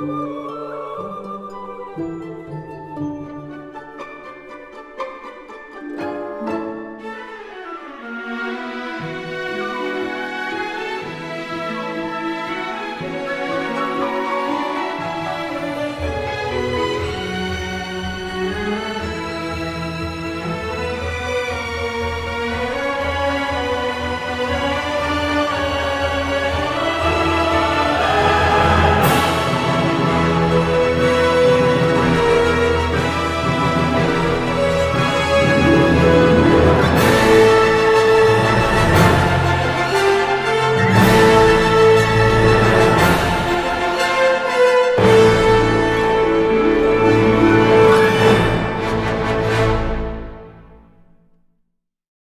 Música